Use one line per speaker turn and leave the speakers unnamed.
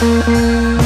Música